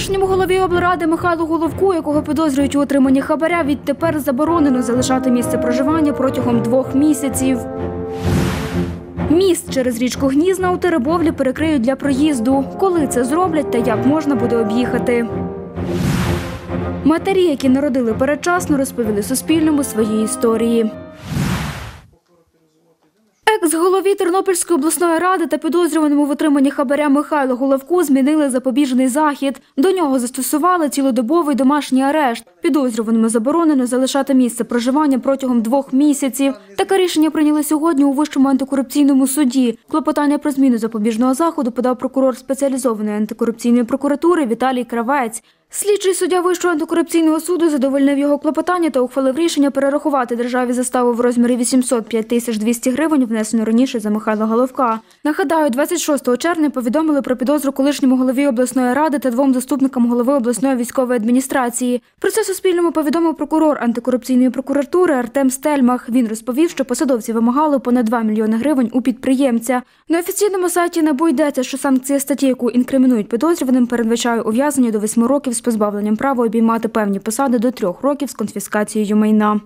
Колишньому голові облради Михайлу Головку, якого підозрюють у отриманні хабаря, відтепер заборонено залишати місце проживання протягом двох місяців. Міст через річку Гнізна у Теребовлі перекриють для проїзду. Коли це зроблять та як можна буде об'їхати. Матері, які народили передчасно, розповіли Суспільному свої історії. Екс-голові Тернопільської обласної ради та підозрюваному в отриманні хабаря Михайлу Головку змінили запобіжний захід. До нього застосували цілодобовий домашній арешт. Підозрюваному заборонено залишати місце проживання протягом двох місяців. Таке рішення прийняли сьогодні у Вищому антикорупційному суді. Клопотання про зміну запобіжного заходу подав прокурор спеціалізованої антикорупційної прокуратури Віталій Кравець. Слідчий суддя Вищого антикорупційного суду задовольнив його клопотання та ухвалив рішення перерахувати державі заставу в розмірі 805 тисяч 200 гривень, внесену раніше за Михайла Головка. Нагадаю, 26 червня повідомили про підозру колишньому голові обласної ради та двом заступникам голови обласної військової адміністрації. Про це Суспільному повідомив прокурор антикорупційної прокуратури Артем Стельмах. Він розповів, що посадовці вимагали понад 2 мільйони гривень у підприємця. На офіційному сайті НАБУ йдеться, що санкція статті, яку інкримінують підозрюваним, передбачає ув'язнення до 8 років з позбавленням права обіймати певні посади до трьох років з конфіскацією майна.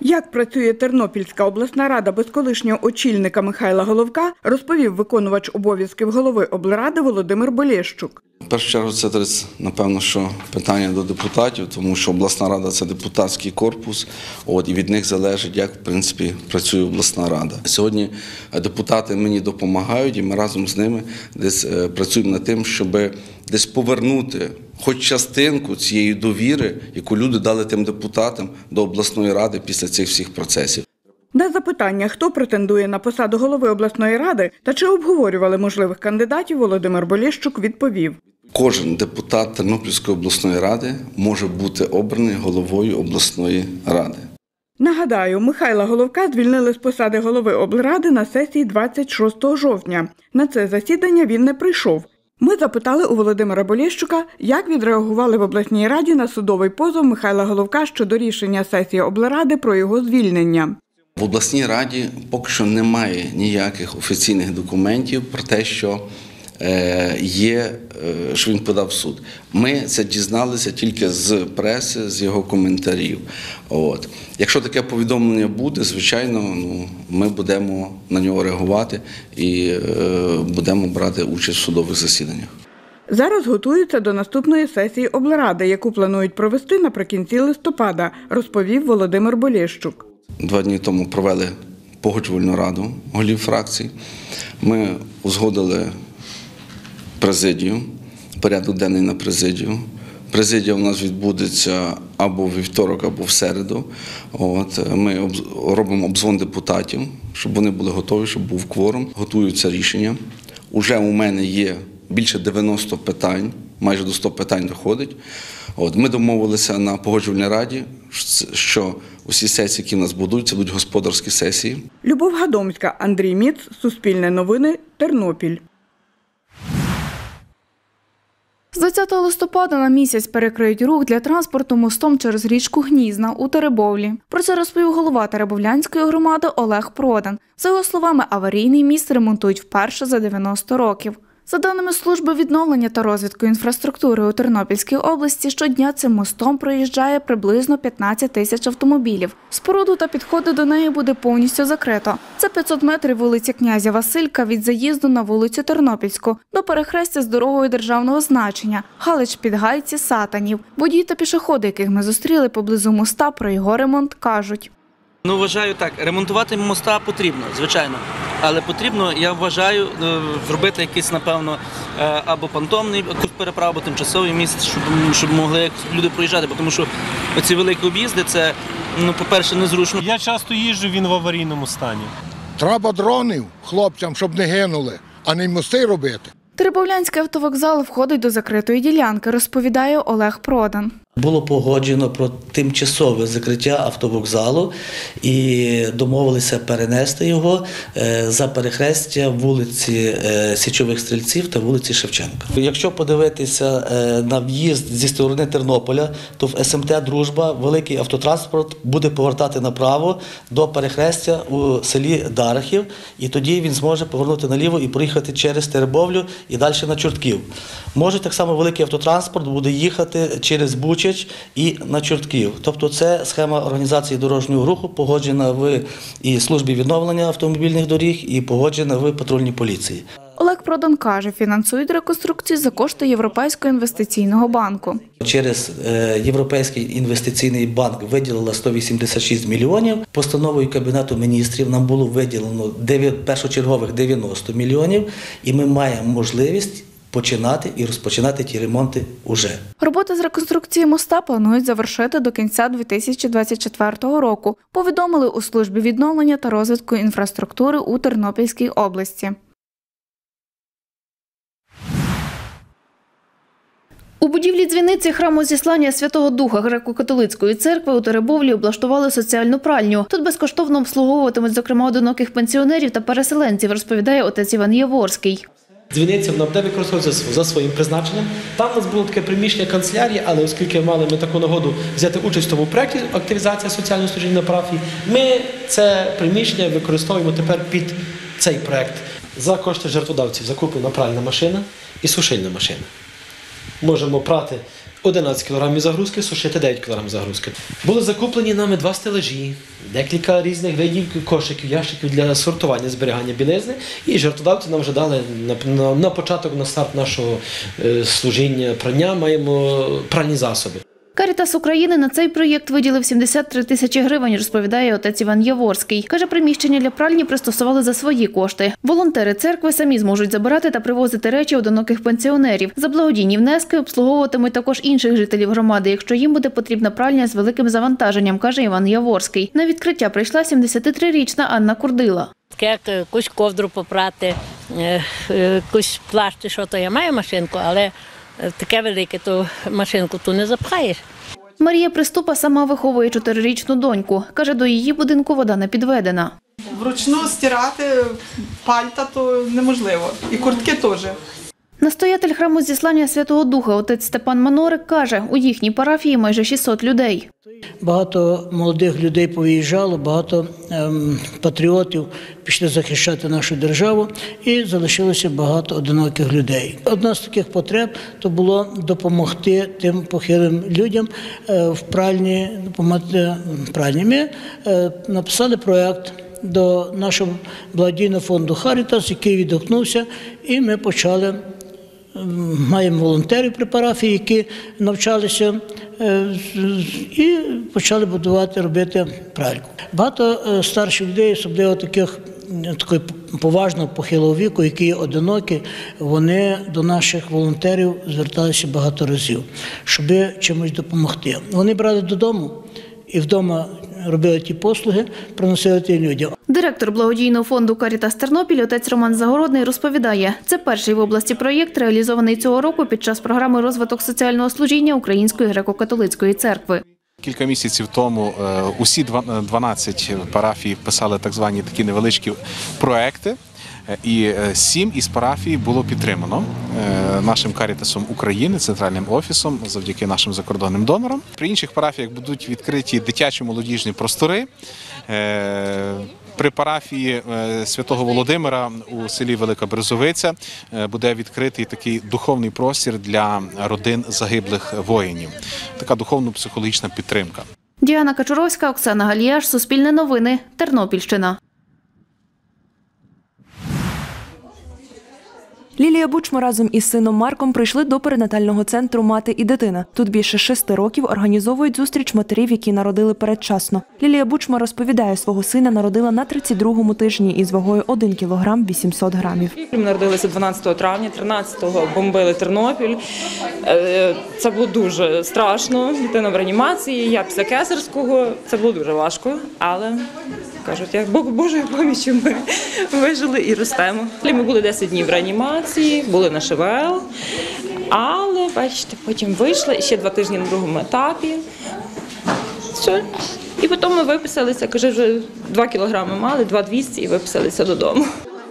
Як працює Тернопільська обласна рада без колишнього очільника Михайла Головка, розповів виконувач обов'язків голови облради Володимир Болєщук. В першу чергу це напевно, що питання до депутатів, тому що обласна рада це депутатський корпус, от і від них залежить, як в принципі працює обласна рада. Сьогодні е, депутати мені допомагають, і ми разом з ними десь е, працюємо над тим, щоб десь повернути хоч частинку цієї довіри, яку люди дали тим депутатам до обласної ради після цих всіх процесів. На запитання, хто претендує на посаду голови обласної ради та чи обговорювали можливих кандидатів, Володимир Болєщук відповів. Кожен депутат Тернопільської обласної ради може бути обраний головою обласної ради. Нагадаю, Михайла Головка звільнили з посади голови облради на сесії 26 жовтня. На це засідання він не прийшов. Ми запитали у Володимира Болєщука, як відреагували в обласній раді на судовий позов Михайла Головка щодо рішення сесії облради про його звільнення. В обласній раді поки що немає ніяких офіційних документів про те, що є, е, що він подав в суд. Ми це дізналися тільки з преси, з його коментарів. От. Якщо таке повідомлення буде, звичайно, ну, ми будемо на нього реагувати і е, будемо брати участь в судових засіданнях. Зараз готуються до наступної сесії облради, яку планують провести наприкінці листопада, розповів Володимир Болєщук. Два дні тому провели погоджувальну раду голів фракцій. Ми узгодили президію, порядок денний на президію. Президія у нас відбудеться або вівторок, або в середу. От, ми обз- робимо обзвон депутатів, щоб вони були готові, щоб був кворум. Готуються рішення. Уже у мене є більше 90 питань, майже до 100 питань доходить. От, ми домовилися на погоджувальній раді, що усі сесії, які в нас будуть, це будуть господарські сесії. Любов Гадомська, Андрій Міц, Суспільне новини, Тернопіль. З 20 листопада на місяць перекриють рух для транспорту мостом через річку Гнізна у Теребовлі. Про це розповів голова Теребовлянської громади Олег Продан. За його словами, аварійний міст ремонтують вперше за 90 років. За даними служби відновлення та розвитку інфраструктури у Тернопільській області, щодня цим мостом проїжджає приблизно 15 тисяч автомобілів. Споруду та підходи до неї буде повністю закрито. Це 500 метрів вулиці князя Василька від заїзду на вулицю Тернопільську до перехрестя з дорогою державного значення Галич Підгайці Сатанів. Водії та пішоходи, яких ми зустріли поблизу моста, про його ремонт кажуть. Ну, вважаю так, ремонтувати моста потрібно, звичайно. Але потрібно, я вважаю, е, зробити якийсь, напевно, е, або понтонний якусь переправу, або тимчасовий міст, щоб, щоб могли люди проїжджати. Бо Тому що ці великі об'їзди це, ну, по-перше, незручно. Я часто їжджу, він в аварійному стані. Треба дронів хлопцям, щоб не гинули, а не мости робити. Теребовлянський автовокзал входить до закритої ділянки, розповідає Олег Продан. Було погоджено про тимчасове закриття автовокзалу і домовилися перенести його е, за перехрестя вулиці е, Січових Стрільців та вулиці Шевченка. Якщо подивитися е, на в'їзд зі сторони Тернополя, то в СМТ Дружба великий автотранспорт буде повертати направо до перехрестя у селі Дарахів, і тоді він зможе повернути наліво і проїхати через Теребовлю і далі на Чортків. Може так само великий автотранспорт буде їхати через Бучач і на Чортків. Тобто це схема організації дорожнього руху погоджена в і службі відновлення автомобільних доріг, і погоджена в патрульній поліції. Олег Продан каже, фінансують реконструкцію за кошти Європейського інвестиційного банку. Через е, Європейський інвестиційний банк виділила 186 мільйонів. Постановою Кабінету міністрів нам було виділено першочергових 90 мільйонів, і ми маємо можливість починати і розпочинати ті ремонти уже. Роботи з реконструкції моста планують завершити до кінця 2024 року. Повідомили у службі відновлення та розвитку інфраструктури у Тернопільській області. У будівлі дзвіниці храму зіслання Святого Духа греко-католицької церкви у Теребовлі облаштували соціальну пральню. Тут безкоштовно обслуговуватимуть, зокрема, одиноких пенсіонерів та переселенців, розповідає отець Іван Яворський. Дзвіниця вона буде використовуватися за своїм призначенням. Там у нас було таке приміщення канцелярії, але оскільки мали ми таку нагоду взяти участь в тому проєкті активізація соціального служіння на парафії, ми це приміщення використовуємо тепер під цей проєкт. За кошти жертводавців закуплена пральна машина і сушильна машина. Можемо прати 11 кг загрузки, сушити 9 кг загрузки. Були закуплені нами два стелажі, декілька різних видів кошиків, ящиків для сортування зберігання білизни. І жертводавці нам вже дали на, на, на початок, на старт нашого е, служіння прання маємо пральні засоби. Карітас України на цей проєкт виділив 73 тисячі гривень, розповідає отець Іван Яворський. Каже, приміщення для пральні пристосували за свої кошти. Волонтери церкви самі зможуть забирати та привозити речі одиноких пенсіонерів. За благодійні внески обслуговуватимуть також інших жителів громади, якщо їм буде потрібна пральня з великим завантаженням, каже Іван Яворський. На відкриття прийшла 73-річна Анна Курдила. Як якусь ковдру попрати, е, е, якусь плащ, що то я маю машинку, але е, таке велике, то машинку ту не запхаєш. Марія Приступа сама виховує чотирирічну доньку. Каже, до її будинку вода не підведена. Вручну стирати пальта то неможливо. І куртки теж. Настоятель храму зіслання Святого Духа отець Степан Манорик каже, у їхній парафії майже 600 людей. Багато молодих людей повиїжджало, багато ем, патріотів пішли захищати нашу державу і залишилося багато одиноких людей. Одна з таких потреб то було допомогти тим похилим людям е, в пральні, допомогти пральні. Ми е, написали проєкт до нашого благодійного фонду Харітас, який відгукнувся, і ми почали Маємо волонтерів при парафії, які навчалися е, і почали будувати, робити пральку. Багато е, старших людей, особливо таких такої поважного похилого віку, які є одинокі, вони до наших волонтерів зверталися багато разів, щоб чимось допомогти. Вони брали додому і вдома робили ті послуги, приносили тим людям. Директор благодійного фонду Карітас Тернопіль отець Роман Загородний розповідає, це перший в області проєкт, реалізований цього року під час програми розвиток соціального служіння Української греко-католицької церкви. Кілька місяців тому е, усі два- 12 парафій писали так звані такі невеличкі проекти. І е, сім із парафій було підтримано е, нашим карітасом України, центральним офісом, завдяки нашим закордонним донорам. При інших парафіях будуть відкриті дитячі молодіжні простори. Е, При парафії святого Володимира у селі Велика Березовиця буде відкритий такий духовний простір для родин загиблих воїнів. Така духовно-психологічна підтримка. Діана Качуровська, Оксана Галіяш, Суспільне новини, Тернопільщина. Лілія Бучма разом із сином Марком прийшли до перинатального центру Мати і дитина. Тут більше шести років організовують зустріч матерів, які народили передчасно. Лілія Бучма розповідає, свого сина народила на 32-му тижні із вагою 1 кілограм 800 грамів. Ми народилися 12 травня, 13-го бомбили Тернопіль. Е, Це було дуже страшно. Дитина в реанімації, я після кесарського. Це було дуже важко, але кажуть, як Бог Божою помічю ми вижили і ростемо. Ми були 10 днів в реанімації, були на ШВЛ, але бачите, потім вийшла і ще два тижні на другому етапі. Все. І потім ми виписалися, каже, вже 2 кілограми мали, 2,200 і виписалися додому.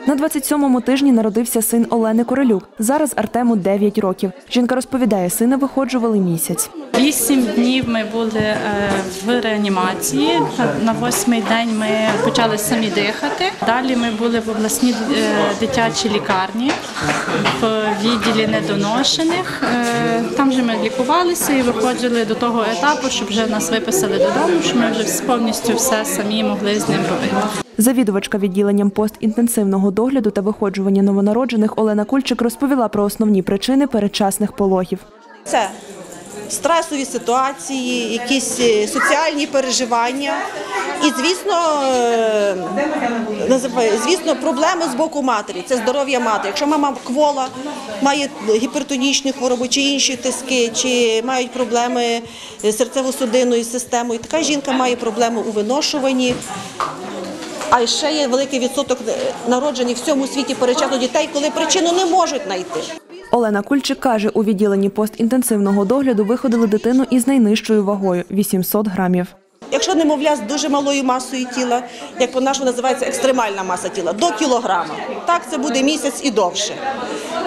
На 27-му тижні народився син Олени Королюк. Зараз Артему 9 років. Жінка розповідає, сина виходжували місяць. Вісім днів ми були е, в реанімації. На восьмий день ми почали самі дихати. Далі ми були в обласній е, дитячій лікарні в відділі недоношених. Е, Там же ми лікувалися і виходили до того етапу, щоб вже нас виписали додому, щоб ми вже повністю все самі могли з ним робити. Завідувачка відділенням постінтенсивного догляду та виходжування новонароджених Олена Кульчик розповіла про основні причини передчасних пологів. Це стресові ситуації, якісь е, соціальні переживання. І, звісно, е, звісно, проблеми з боку матері це здоров'я матері. Якщо мама квола, має гіпертонічну хворобу чи інші тиски, чи мають проблеми з серцево-судинною системою, така жінка має проблеми у виношуванні. А ще є великий відсоток народжень в всьому світі перечасно дітей, коли причину не можуть знайти. Олена Кульчик каже, у відділенні постінтенсивного догляду виходили дитину із найнижчою вагою 800 грамів. Якщо немовля з дуже малою масою тіла, як по-нашому називається екстремальна маса тіла, до кілограма, так це буде місяць і довше.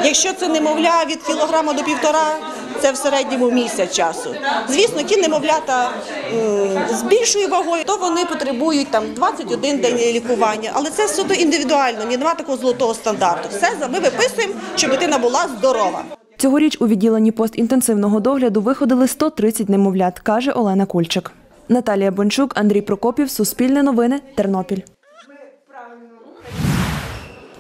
Якщо це немовля від кілограма до півтора, це в середньому місяць часу. Звісно, ті немовлята з більшою вагою, то вони потребують там 21 день лікування, але це суто індивідуально, ні немає такого золотого стандарту. Все ми виписуємо, щоб дитина була здорова. Цьогоріч у відділенні постінтенсивного догляду виходили 130 немовлят, каже Олена Кульчик. Наталія Бончук, Андрій Прокопів, Суспільне новини, Тернопіль.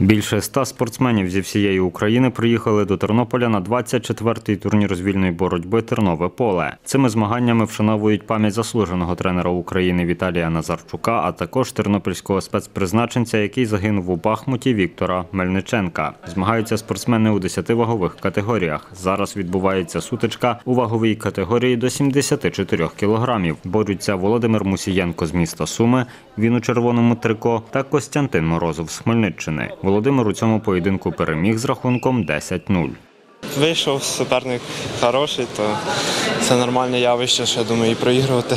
Більше ста спортсменів зі всієї України приїхали до Тернополя на 24-й турнір з вільної боротьби Тернове поле. Цими змаганнями вшановують пам'ять заслуженого тренера України Віталія Назарчука, а також тернопільського спецпризначенця, який загинув у Бахмуті Віктора Мельниченка. Змагаються спортсмени у 10 вагових категоріях. Зараз відбувається сутичка у ваговій категорії до 74 кілограмів. Борються Володимир Мусієнко з міста Суми, він у червоному трико, та Костянтин Морозов з Хмельниччини. Володимир у цьому поєдинку переміг з рахунком 10-0. Вийшов суперник хороший, то це нормальне явище, що я думаю, і проігрувати.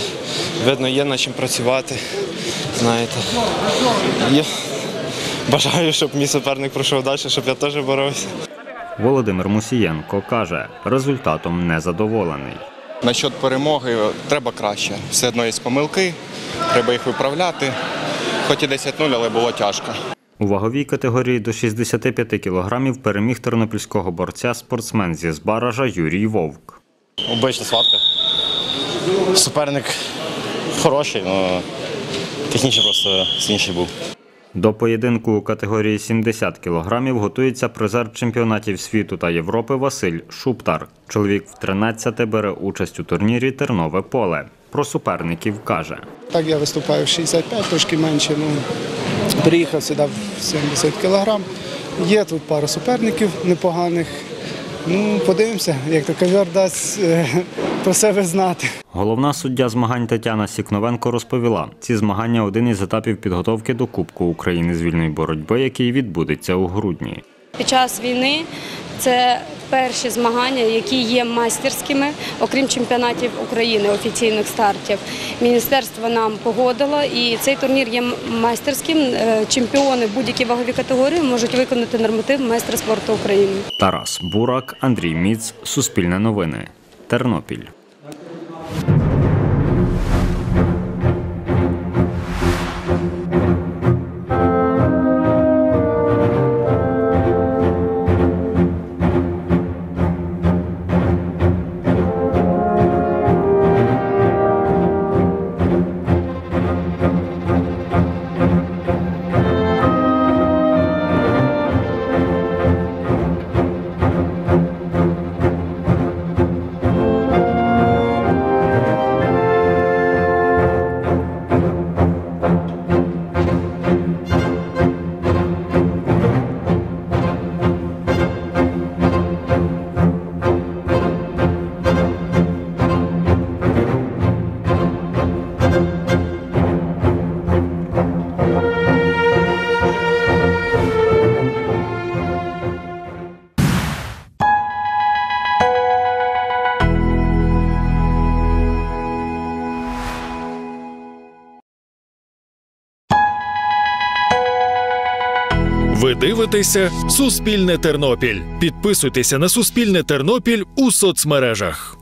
Видно, є над чим працювати. Знаєте. І бажаю, щоб мій суперник пройшов далі, щоб я теж боровся. Володимир Мусієнко каже, результатом незадоволений. Насчет перемоги треба краще. Все одно є помилки, треба їх виправляти. Хоч і 10-0, але було тяжко. У ваговій категорії до 65 кілограмів переміг тернопільського борця спортсмен зі Збаража Юрій Вовк. Обична схватка. Суперник хороший, але технічно просто сильніший був. До поєдинку у категорії 70 кілограмів готується призер чемпіонатів світу та Європи Василь Шуптар. Чоловік в 13 бере участь у турнірі Тернове поле. Про суперників каже. Так я виступаю в 65, трошки менше. Ну, приїхав сюди в 70 кілограм. Є тут пара суперників непоганих. Ну, подивимося, як то ковер дасть е, про себе знати. Головна суддя змагань Тетяна Сікновенко розповіла, ці змагання один із етапів підготовки до Кубку України з вільної боротьби, який відбудеться у грудні. Під час війни це перші змагання, які є майстерськими, окрім чемпіонатів України, офіційних стартів. Міністерство нам погодило, і цей турнір є майстерським. Е, Чемпіони будь-які вагові категорії можуть виконати норматив майстра спорту України. Тарас Бурак, Андрій Міц, Суспільне новини, Тернопіль. Дивитеся Суспільне Тернопіль. Підписуйтеся на Суспільне Тернопіль у соцмережах.